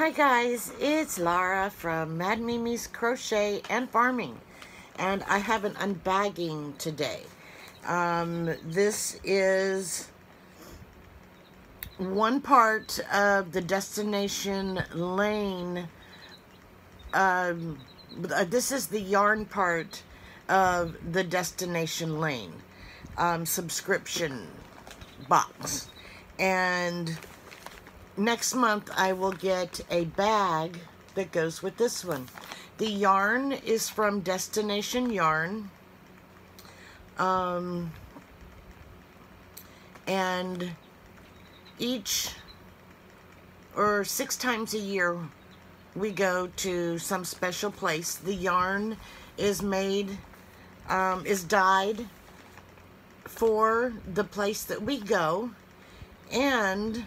Hi guys, it's Laura from Mad Mimi's Crochet and Farming and I have an unbagging today. Um, this is one part of the Destination Lane. Um, uh, this is the yarn part of the Destination Lane um, subscription box. And next month I will get a bag that goes with this one. The yarn is from Destination Yarn. Um, and each or six times a year we go to some special place. The yarn is made, um, is dyed for the place that we go. And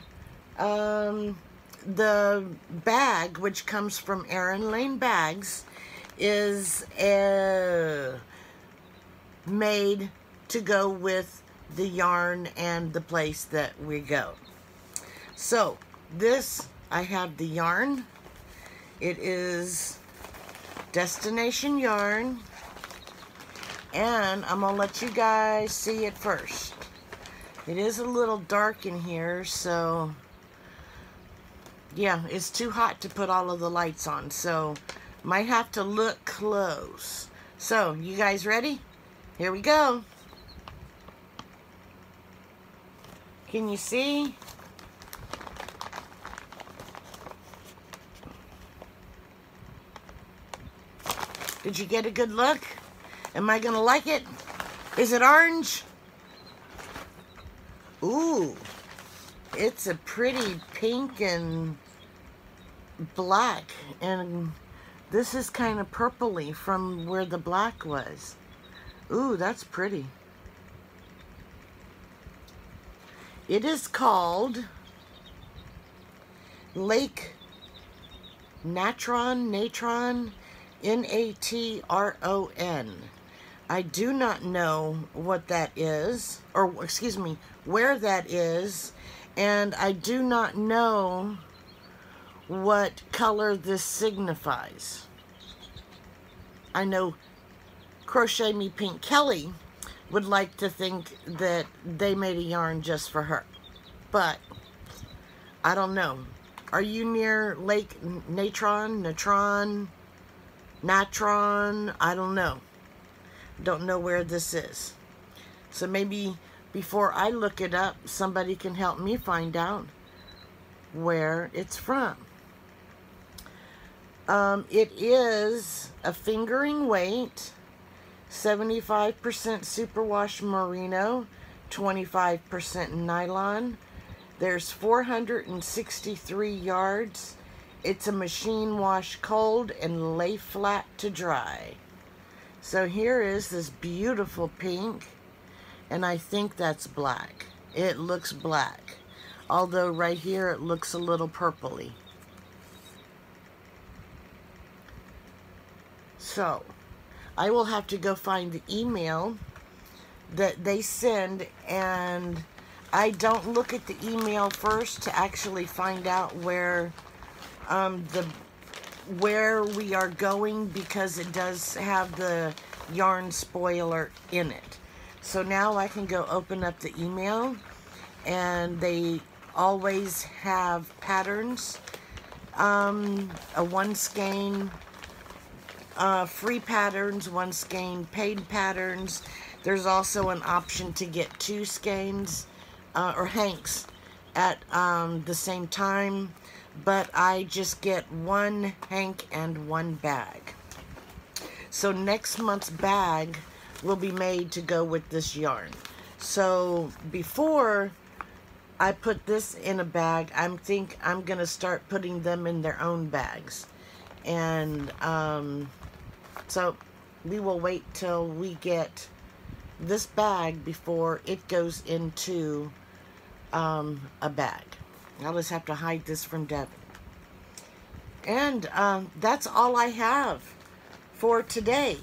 um, the bag, which comes from Erin Lane Bags, is uh, made to go with the yarn and the place that we go. So, this, I have the yarn. It is Destination Yarn. And I'm going to let you guys see it first. It is a little dark in here, so yeah, it's too hot to put all of the lights on, so might have to look close. So, you guys ready? Here we go. Can you see? Did you get a good look? Am I going to like it? Is it orange? Ooh, it's a pretty pink and black and this is kind of purpley from where the black was. Ooh, that's pretty. It is called Lake Natron, Natron, N-A-T-R-O-N. I do not know what that is, or excuse me, where that is, and I do not know what color this signifies. I know Crochet Me Pink Kelly would like to think that they made a yarn just for her. But, I don't know. Are you near Lake Natron, Natron, Natron? I don't know. Don't know where this is. So maybe before I look it up, somebody can help me find out where it's from. Um, it is a fingering weight, 75% superwash merino, 25% nylon. There's 463 yards. It's a machine wash cold and lay flat to dry. So here is this beautiful pink, and I think that's black. It looks black, although right here it looks a little purpley. So, I will have to go find the email that they send and I don't look at the email first to actually find out where um, the where we are going because it does have the yarn spoiler in it. So now I can go open up the email and they always have patterns, um, a one skein uh, free patterns, one skein, paid patterns. There's also an option to get two skeins uh, or hanks at um, the same time, but I just get one hank and one bag. So next month's bag will be made to go with this yarn. So before I put this in a bag, I think I'm going to start putting them in their own bags. And um, so we will wait till we get this bag before it goes into um, a bag. I'll just have to hide this from Devin. And um, that's all I have for today.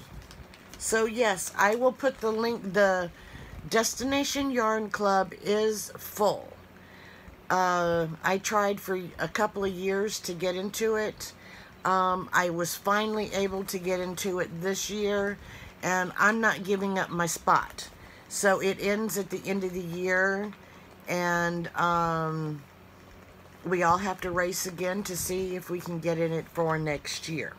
So yes, I will put the link, the Destination Yarn Club is full. Uh, I tried for a couple of years to get into it. Um, I was finally able to get into it this year, and I'm not giving up my spot. So it ends at the end of the year, and um, we all have to race again to see if we can get in it for next year.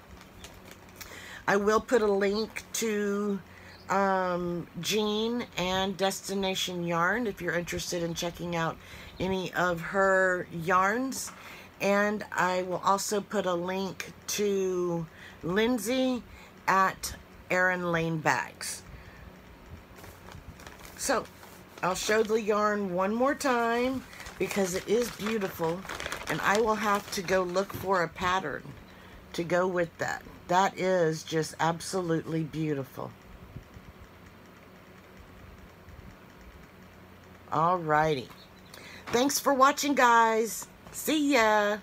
I will put a link to um, Jean and Destination Yarn if you're interested in checking out any of her yarns. And I will also put a link to Lindsay at Erin Lane Bags. So, I'll show the yarn one more time because it is beautiful and I will have to go look for a pattern to go with that. That is just absolutely beautiful. Alrighty. Thanks for watching, guys. See ya.